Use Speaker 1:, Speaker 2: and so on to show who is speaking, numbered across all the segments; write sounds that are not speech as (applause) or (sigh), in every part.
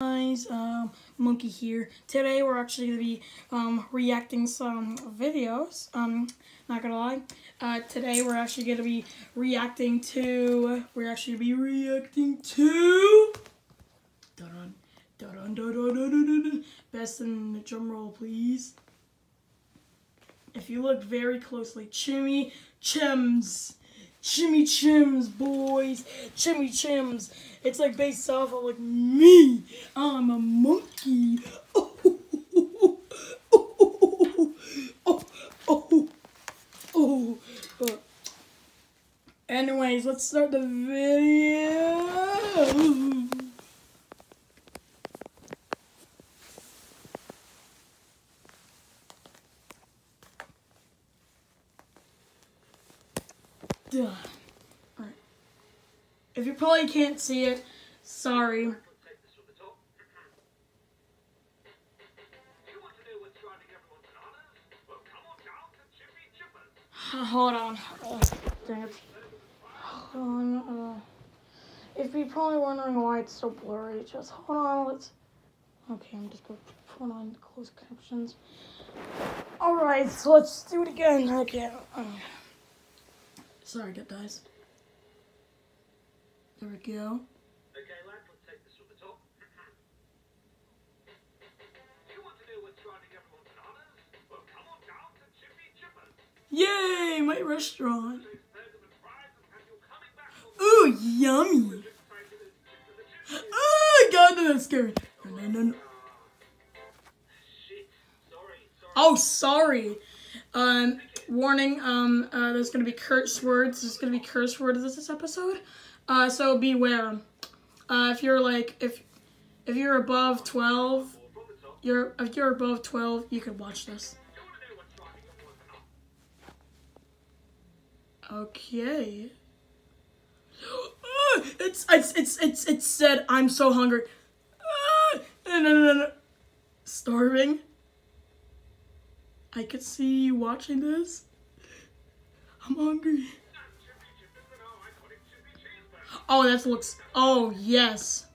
Speaker 1: guys, um, Monkey here. Today we're actually going to be um, reacting some videos. Um, not gonna lie. Uh, today we're actually going to be reacting to. We're actually going to be reacting to. Dun dun dun dun dun dun dun dun. Best in the drum roll, please. If you look very closely, Chimmy Chims. Chimmy Chims, boys. Chimmy Chims. It's like based off of like me. I'm a monkey. Oh, oh, oh, oh, oh, oh. Anyways, let's start the video. If you probably can't see it, sorry. (sighs) Hold on. Oh, dang it. Hold on. Uh, if you're probably wondering why it's so blurry, just hold on. Let's. Okay, I'm just going to put on closed captions. Alright, so let's do it again. Okay. Sorry, guys. There we go.
Speaker 2: Okay, lad, let's take this from the top. You want to know what's driving everyone bananas? Well, come on down to Chimpy Chippa's.
Speaker 1: Yay, my restaurant.
Speaker 2: Those burgers and fries, and you're coming back for
Speaker 1: Ooh, yummy.
Speaker 2: the excited as Chipper (gasps) the Chipper.
Speaker 1: Oh, God, that's scary. No, no, no,
Speaker 2: sorry.
Speaker 1: Oh, sorry. Um, warning. Um, uh, there's gonna be curse words. There's gonna be curse words this this episode. Uh, so beware. Uh, if you're like if if you're above twelve,
Speaker 2: From the top.
Speaker 1: you're if you're above twelve, you can watch this.
Speaker 2: To?
Speaker 1: Okay. Ah, (gasps) it's it's it's it's it said I'm so hungry. (gasps) Ah, no no no no. Starving. I could see you watching this. I'm hungry. Oh, that looks. Oh yes.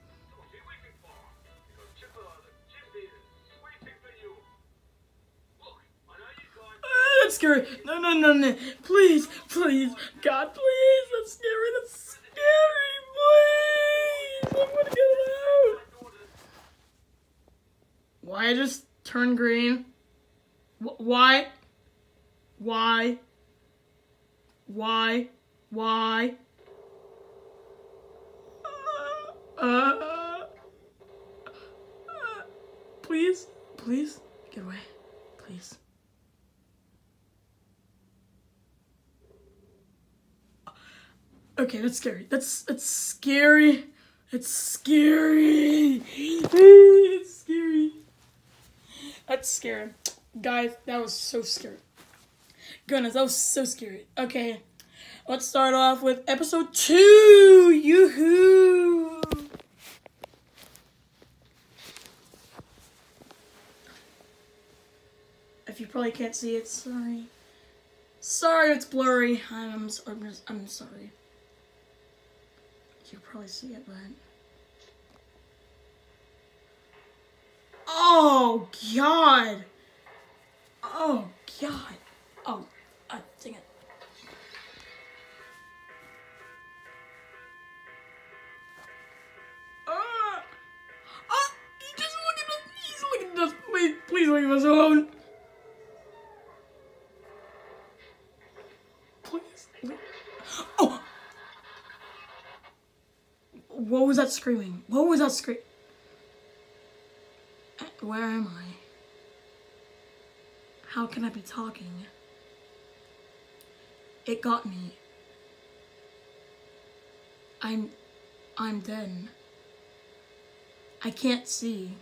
Speaker 1: Ah, that's scary. No no no no. Please please God please. That's scary. That's scary. Please. I want to get out. Why I just turned green? Wh- Why? Why? Why? Why? Uh, uh, please, please, get away, please. Okay, that's scary. That's that's scary. It's scary. (laughs) It's scary. That's scary. Guys, that was so scary. Goodness, that was so scary. Okay, let's start off with episode two. Yoo-hoo! If you probably can't see it, sorry. Sorry, it's blurry. I'm, I'm, I'm sorry. You probably see it, but. Oh, God! Oh, God! Oh, uh, dang it. Ah! He just look at us! He's looking at us! Please, please leave us alone! Please. Oh! What was that screaming? What was that scream? Where am I? How can I be talking? It got me. I'm I'm dead. I can't see.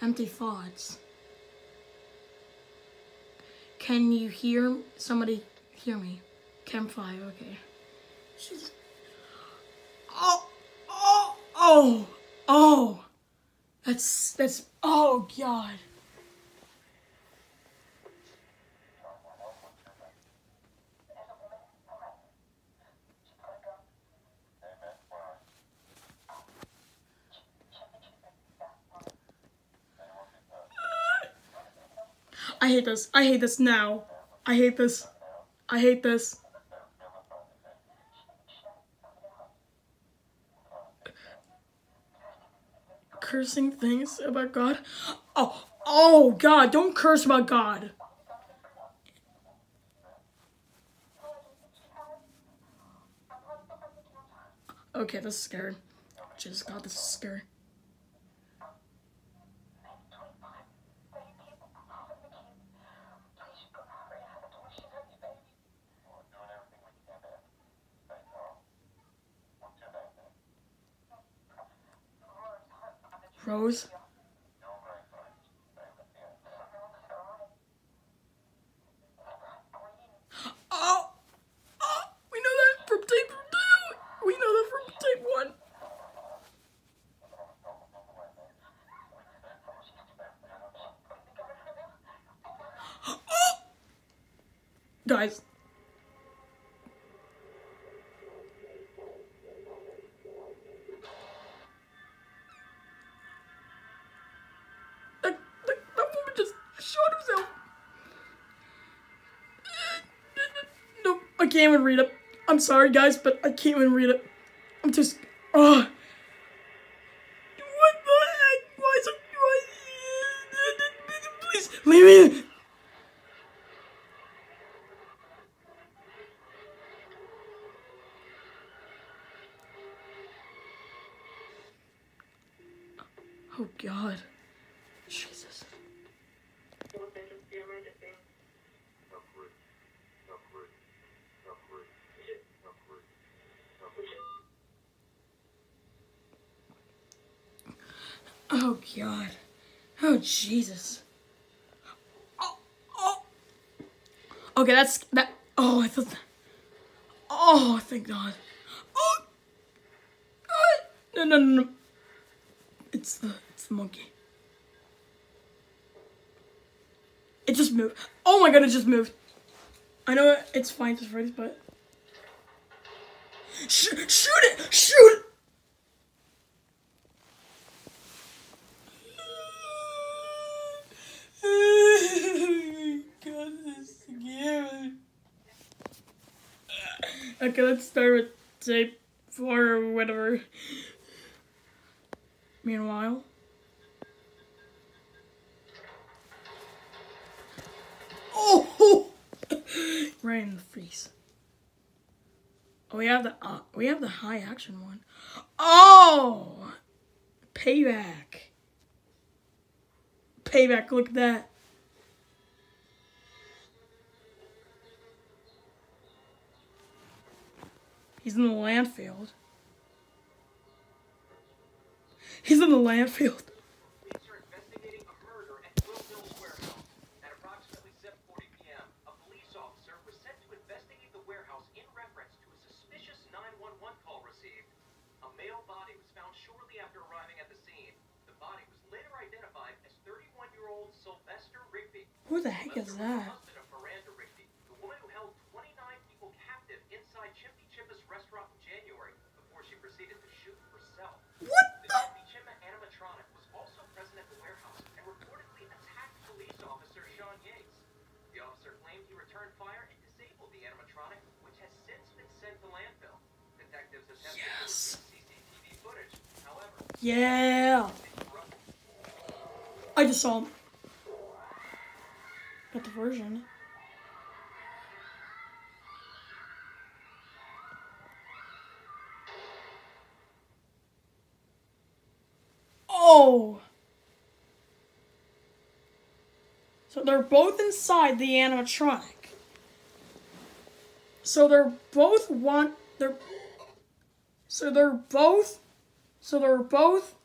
Speaker 1: Empty thoughts. Can you hear somebody hear me? Cam five, okay. She's Oh oh oh oh that's that's oh god. I hate this. I hate this now. I hate this. I hate this. Cursing things about God. Oh, oh God, don't curse about God. Okay, this is scary. Jesus God, this is scary. Rose. Oh, oh, we know that from tape two. We know that from tape one. (gasps) Oh! Guys. Can't even read it. I'm sorry, guys, but I can't even read it. I'm just. Oh. God. Oh Jesus. Oh, oh. Okay, that's that. Oh, I thought. Oh, thank God. Oh. oh. No, no, no, no. It's the it's the monkey. It just moved. Oh my God! It just moved. I know it's fine to freeze, but. Sh- shoot it! Shoot it! God, this is scary. Okay, let's start with tape four or whatever. Meanwhile. Oh! (laughs) right in the face. Oh, we have the uh, we have the high action one. Oh! Payback. Payback, look at that. He's in the landfill. He's in the landfill.
Speaker 2: Police are investigating a murder at Will Mills warehouse. At approximately 7:40 p.m., a police officer was sent to investigate the warehouse in reference to a suspicious 911 call received. A male body was found shortly after arriving at the scene. The body was later identified as 31-year-old Sylvester Rigby.
Speaker 1: Who the heck is that?
Speaker 2: the husband of Miranda Rigby, the woman who held 29 people captive inside Chimpy Chippa's restaurant in January before she proceeded to shoot herself.
Speaker 1: What
Speaker 2: The
Speaker 1: the?
Speaker 2: Chimpy Chippa animatronic was also present at the warehouse and reportedly attacked police officer Sean Yates. The officer claimed he returned fire and disabled the animatronic, which has since been sent to landfill. Detectives attempted
Speaker 1: Yes. Yeah. I just saw him. Got the version. Oh. So they're both inside the animatronic. So they're both want they're so they're both so they're both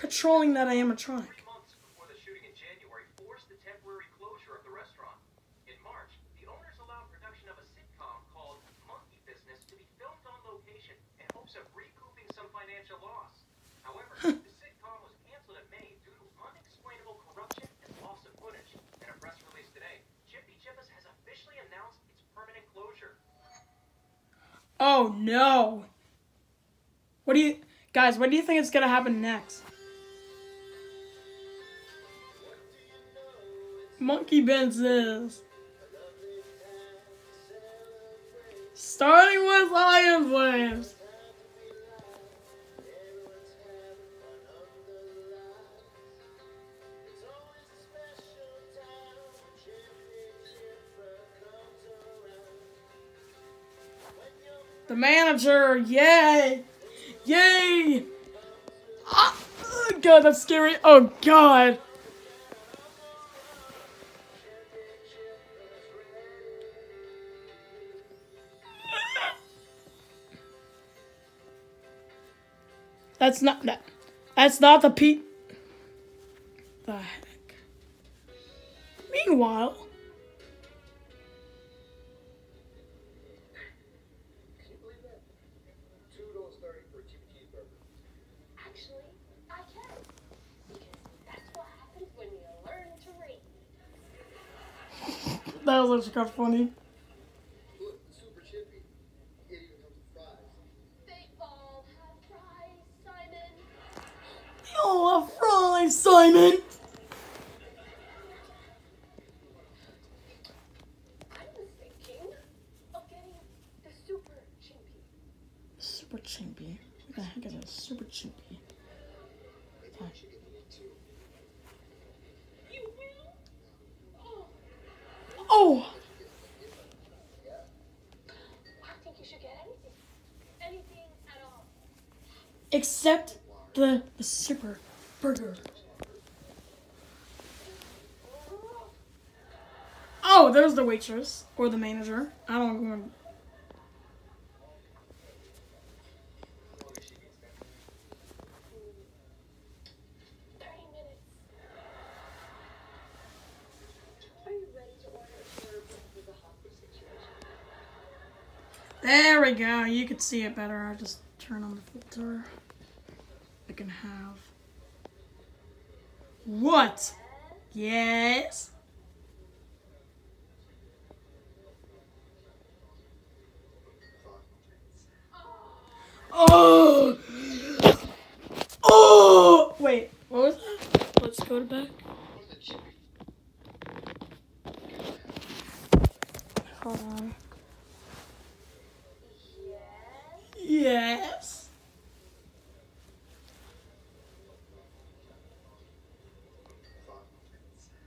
Speaker 1: patrolling that animatronic.
Speaker 2: Three months before the shooting in January forced the temporary closure of the restaurant. In March, the owners allowed production of a sitcom called Monkey Business to be filmed on location in hopes of recouping some financial loss. However, the sitcom was canceled in May due to unexplainable corruption and loss of footage. In a press release today, Chimpy Chippa's has officially announced its permanent closure.
Speaker 1: Oh no. What do you guys, what do you think is gonna happen next? Monkey business. Starting with Lion Flames. The manager, yay! Yay! Ah, oh god, that's scary. Oh god. That's not that. That's not the Pete. The heck. Meanwhile,
Speaker 2: that
Speaker 1: was actually kind of funny.
Speaker 2: Look, the super chippy. It even comes with fries.
Speaker 3: They all have fries, Simon.
Speaker 1: Oh, a fry, Simon.
Speaker 3: I was thinking of getting the super chimpy.
Speaker 1: Super chimpy. What the heck is a super chimpy?
Speaker 2: Maybe I should get one too.
Speaker 3: You will? Oh,
Speaker 1: Oh,
Speaker 3: I think you should get anything. Anything at all.
Speaker 1: except the, the super burger. Oh, there's the waitress or the manager. I don't remember. There we go. You can see it better. I just turn on the filter. I can have. What? Yes. Oh. Oh. Wait. What was that? Let's go to back.
Speaker 2: What's the chippy?
Speaker 1: Hold on.
Speaker 3: Yes.
Speaker 1: Yes.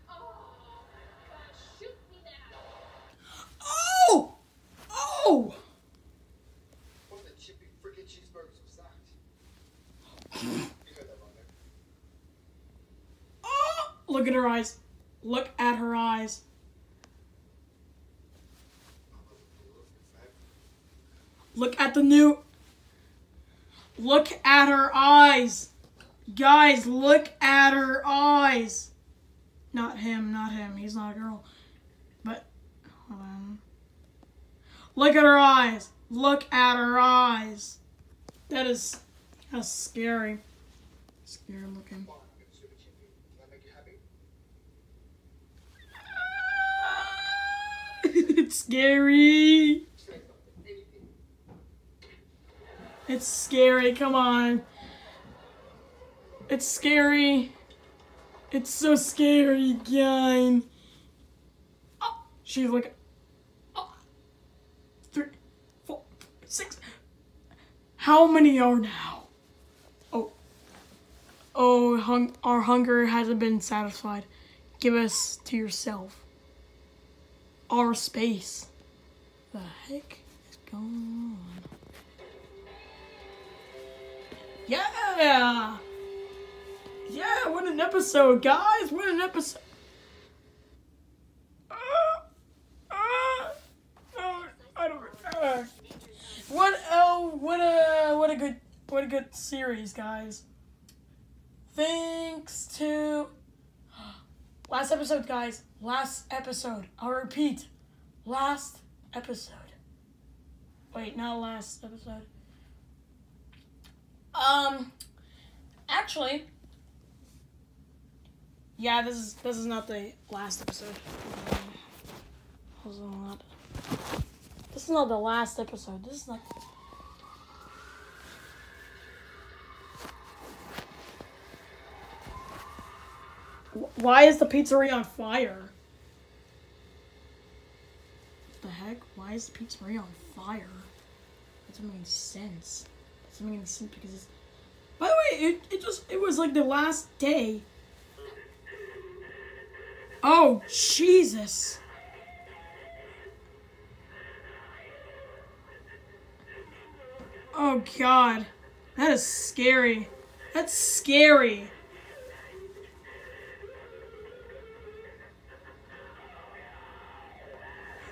Speaker 3: Oh, gosh, shoot me now.
Speaker 1: Oh. Oh.
Speaker 2: What's the chippy freaking cheeseburgers with sides? you heard that wrong there.
Speaker 1: Oh. Look at her eyes. Look at her eyes. Look at the new. Look at her eyes. Guys, look at her eyes. Not him, not him. He's not a girl. But. Look at her eyes. Look at her eyes. That is, that's scary. Scary looking.
Speaker 2: Come on, I'll get the super chippy. Does that make you happy? (laughs)
Speaker 1: it's scary. It's scary. Come on. It's scary. It's so scary, guy. Oh, she's like, oh, three, four, six. How many are now? Oh, oh, hung- our hunger hasn't been satisfied. Give us to yourself. Our space. The heck is going on? Yeah! Yeah, what an episode, guys! What an episode! Uh, uh, uh, I don't. What? Oh, what a what a good what a good series, guys. Thanks to last episode, guys. Last episode. I'll repeat. Last episode. Wait, not last episode. Um, actually, yeah, this is this is not the last episode. This is not. This is not the last episode. This is not. Why is the pizzeria on fire? What the heck? Why is the pizzeria on fire? That doesn't make any sense. That doesn't make any sense because it's... By the way, it, it just, it was like the last day. Oh, Jesus. Oh, God. That is scary. That's scary.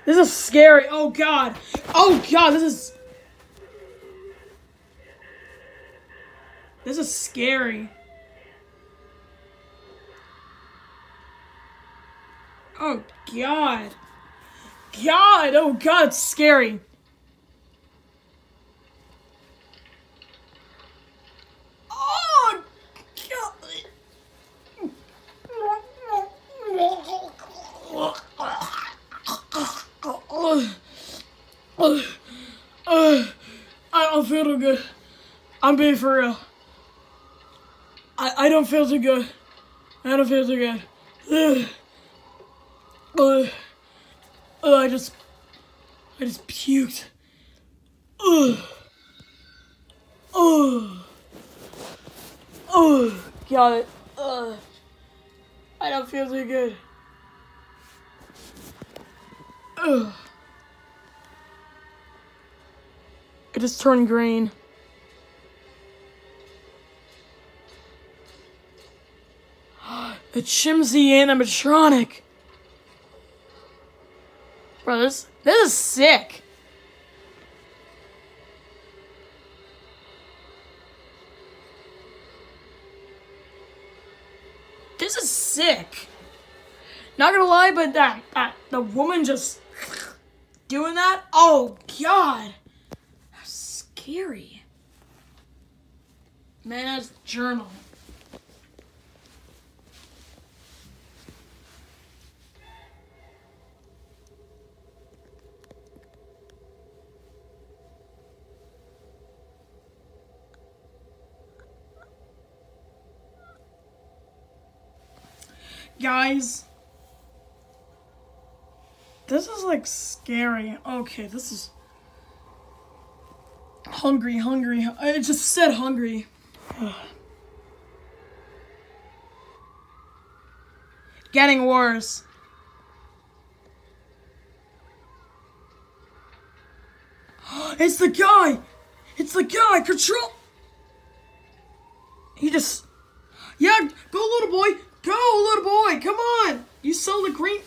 Speaker 1: This is scary. Oh God. Oh God, this is. This is scary. Oh God. God. Oh God, it's scary. Oh God. I don't feel too good. I'm being for real. I, I don't feel too good. I don't feel too good. Ugh. Ugh. Ugh, I just, I just puked. Ugh. Ugh. Ugh. Got it. Ugh. I don't feel too good. Ugh. It just turned green. It's (gasps) Shimsy animatronic. Bro, this this is sick. This is sick. Not gonna lie, but that, that the woman just (sniffs) doing that. Oh God, scary. Man, that's journal. Guys, this is like scary. Okay, this is hungry, hungry. I just said hungry. (sighs) Getting worse. (gasps) It's the guy! It's the guy! Control! He just. Yeah, go, little boy! Go, little boy! Come on! You saw the green.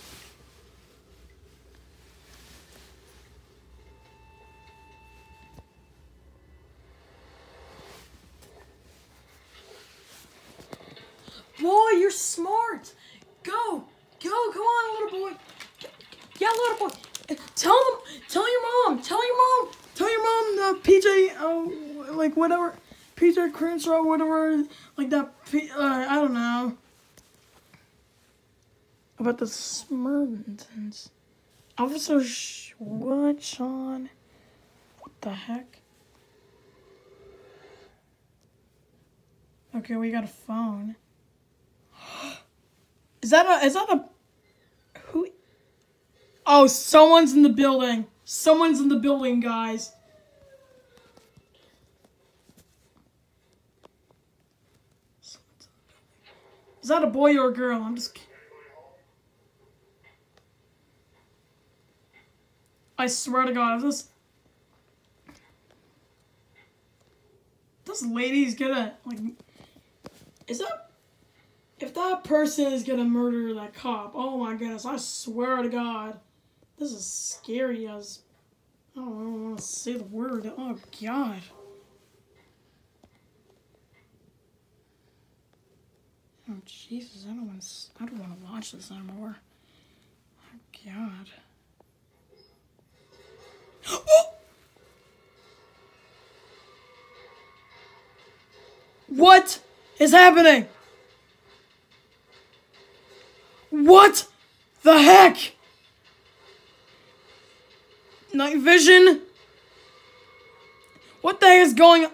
Speaker 1: Boy, you're smart. Go, go, come on, little boy. Yeah, little boy. Tell them. Tell your mom. Tell your mom. Tell your mom the PJ. Oh, like whatever. PJ Crenshaw, whatever. Like that. P- uh, I don't know. About the Smurtons. Officer what, Sean? What the heck? Okay, we got a phone. Is that a is that a who Oh, someone's in the building. Someone's in the building, guys. Is that a boy or a girl? I'm just I swear to God, if this this lady's gonna like, is that if that person is gonna murder that cop? Oh my goodness! I swear to God, this is scary as I don't, I don't want to say the word. Oh God. Oh Jesus! I don't want to. I don't want to watch this anymore. Oh God. (gasps) What is happening? What the heck? Night vision? What the heck is going on?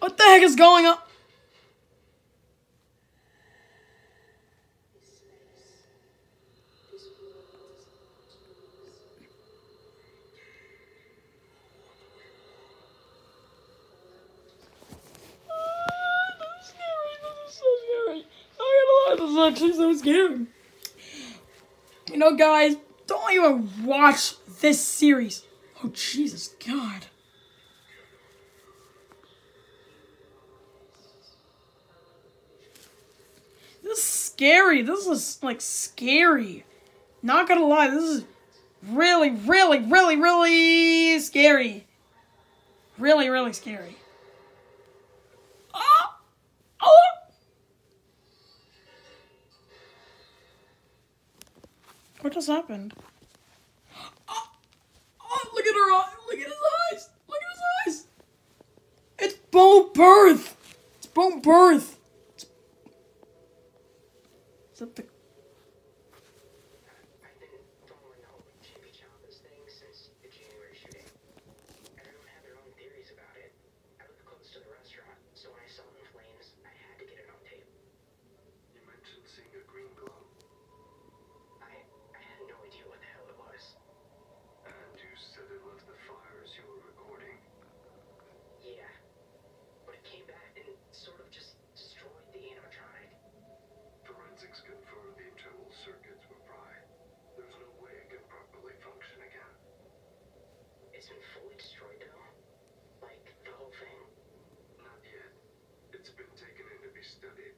Speaker 1: What the heck is going on? Actually so scary. You know, guys, don't even watch this series. Oh, Jesus, God. This is scary. This is, like, scary. Not gonna lie, this is really, really, really, really scary. Really, really scary. What just happened? Oh, (gasps) oh look at her eye. Look at his eyes. Look at his eyes. It's bone birth. It's bone birth. It's... Is that the
Speaker 2: I've been following the whole Chimpy Chippa's thing since the January shooting. Everyone had their own theories about it. I live close to the restaurant, so when I saw it in flames, I had to get it on tape.
Speaker 4: You mentioned seeing a green glow,
Speaker 2: I I had no idea what the hell it was.
Speaker 4: and you said it was the fires you were recording.
Speaker 2: Yeah. But it came back and sort of just destroyed the animatronic.
Speaker 4: Forensics confirmed the internal circuits were fried. There's no way it can properly function again.
Speaker 2: It's been fully destroyed though. Like the whole thing.
Speaker 4: Not yet. It's been taken in to be studied.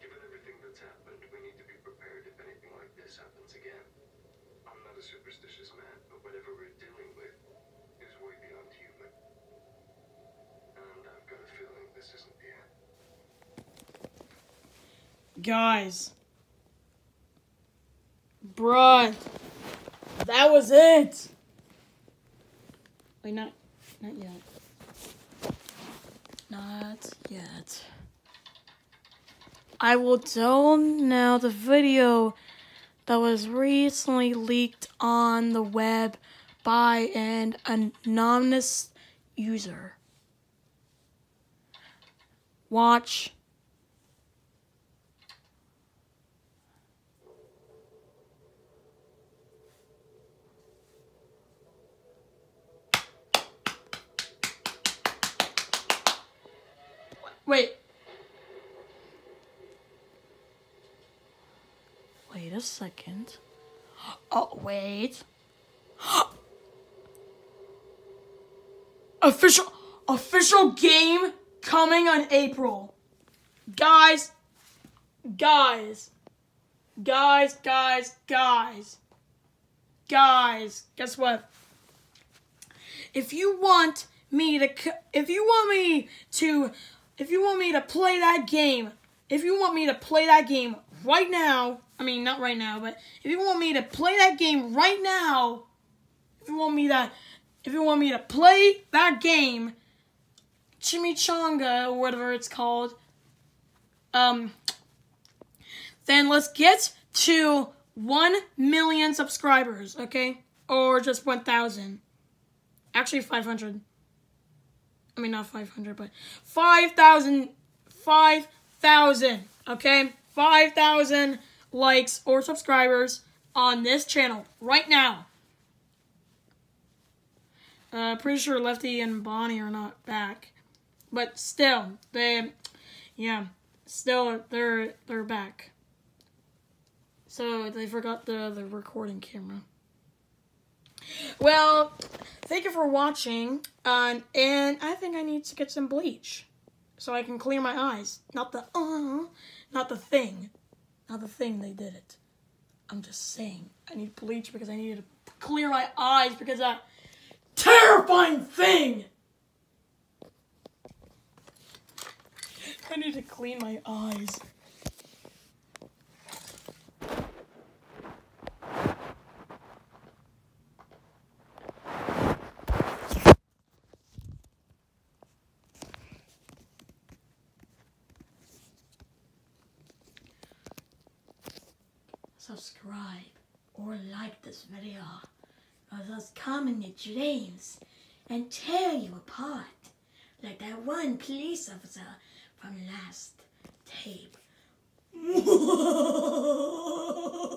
Speaker 4: Given everything that's happened, we need to be prepared if anything like this happens again. I'm not a superstitious man, but whatever we're dealing with is way beyond human. And I've got a feeling this isn't the end.
Speaker 1: guys? Bruh. That was it. Wait, not not yet. Not yet. I will tell now the video that was recently leaked on the web by an anonymous user. Watch. Wait. Wait a second. (gasps) Oh, wait. (gasps) official official game coming on April. Guys, guys. Guys, guys, guys. Guys, guess what? If you want me to if you want me to if you want me to play that game, if you want me to play that game right now, I mean not right now, but if you want me to play that game right now, if you want me to if you want me to play that game, Chimichanga or whatever it's called, um then let's get to 1 million subscribers, okay? Or just 1,000. Actually 500. I mean, not 500, but 5,000. 5,000. Okay? 5,000 likes or subscribers on this channel right now. Uh, pretty sure Lefty and Bonnie are not back. But still, they, yeah, still, they're, they're back. So they forgot the, the recording camera. Well, thank you for watching. Um, and I think I need to get some bleach so I can clear my eyes. Not the uh, not the thing, not the thing they did it. I'm just saying I need bleach because I need to clear my eyes because that terrifying thing. I need to clean my eyes. subscribe or like this video because us come in your dreams and tear you apart like that one police officer from last tape. (laughs)